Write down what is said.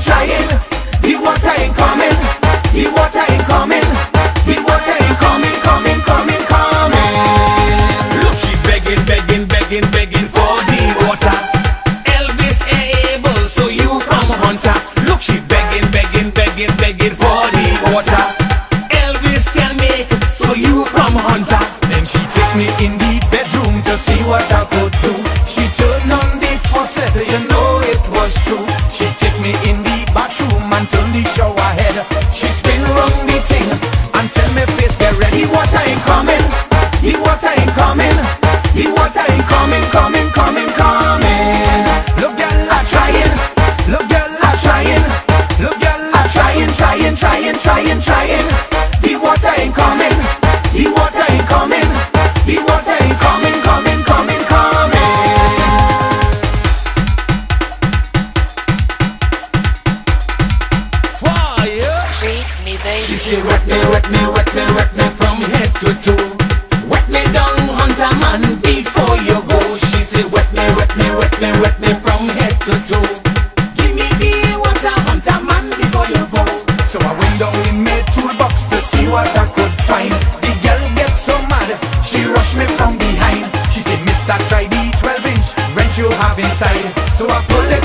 trying, trying. coming. The water ain't coming, coming, coming, coming. Look, girl, I'm trying. Look, girl, I'm trying. Look, girl, I'm trying, trying, trying, trying, trying. The water ain't coming. The water ain't coming. The water ain't coming, coming, coming, coming. Fire. Treat me, baby. She said, wet me, wet me, wet me, wet me. wet me, wet me, wet me, wet me from head to toe. Give me the water, hunter man, before you go. So I went down in my toolbox to see what I could find. The girl gets so mad, she rushed me from behind. She said, Mister, try the 12 inch wrench you have inside. So I pulled